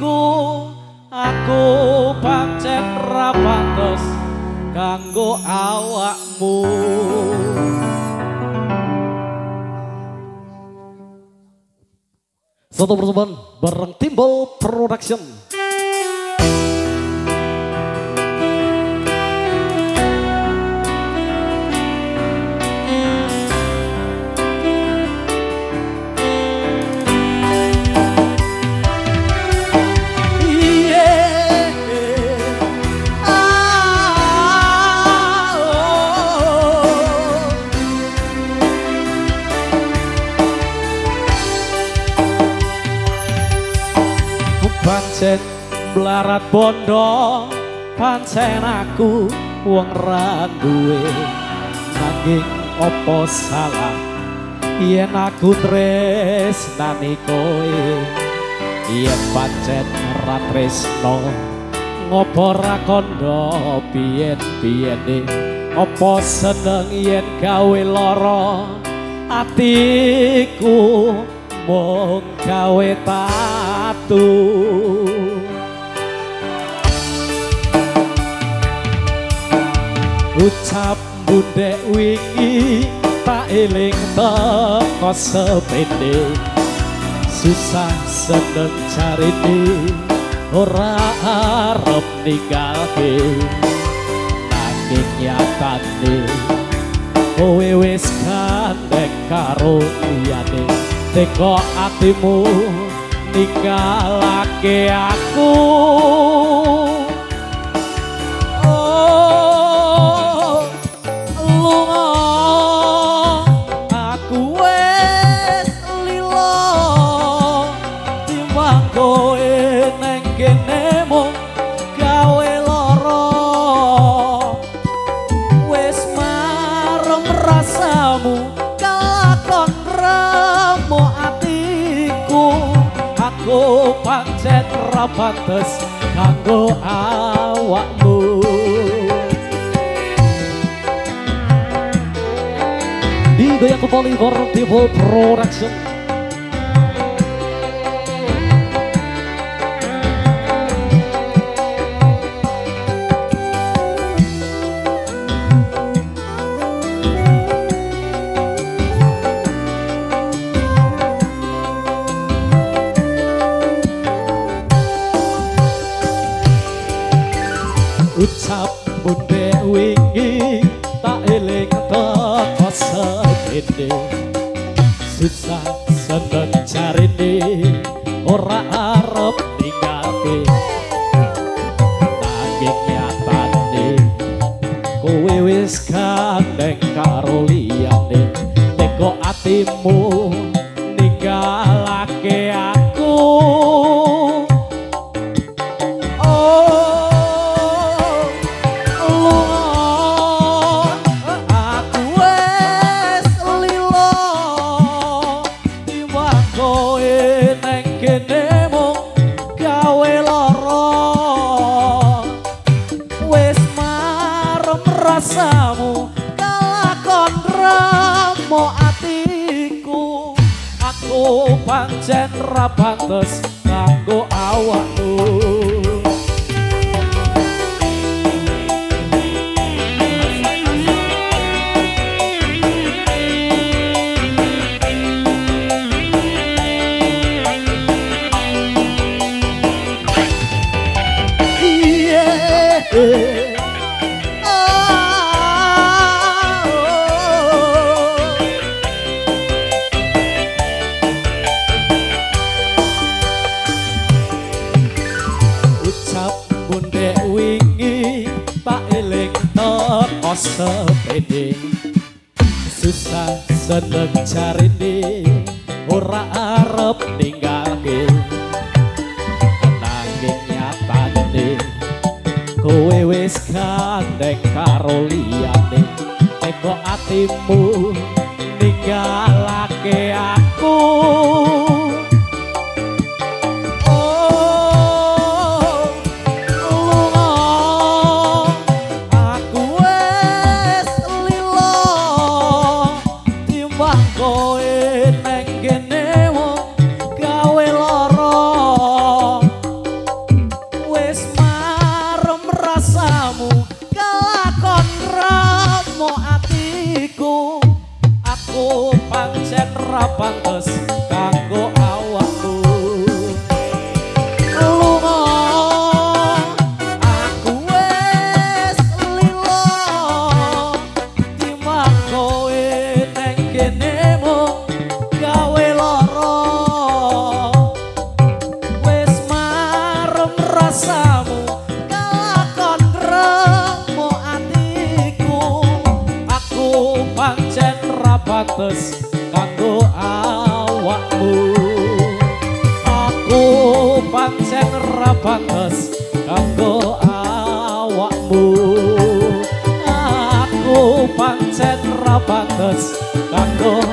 aku pancen ra pantes kanggo awakmu Satu persembahan bareng Timbul Production. Pancen melarat bondo pancen aku wong randuwe nanging opo salah? Yen aku tresnani kowe. Yen pancen ra tresno ngopo ra kondo? Piyen-piyene opo seneng yen gawe lara? Atiku mung gawe tatu ucap bundek wingi tak eling teko sepede. Susah seneng carine ora arep ninggalke. Nanging nyatane kowe wis kandek karo liyane. Teko atimu ninggalake aku timbang kowe neng kene mung gawe lara. Wis marem rasamu kalakon remo atiku. Aku pancet ra pantes kanggo awakmu. Digoyang kembali Vertical Production ucap bunde wingi tak eling teko sepede susah seneng carine ora arep ninggalke. Nanging nyatane kowe wis gandeng karo liyane. Teko atimu rasamu, kalakon remo atiku. Aku pancen ra pantes kanggo awakmu. Sepede susah seneng carine ora arep ninggalke. Nanging nyatane kowe wis gandeng karo liyane. Teko atimu ninggalake pantes kanggo awakmu. Aku pancen ra pantes kanggo awakmu. Aku pancen ra pantes kanggo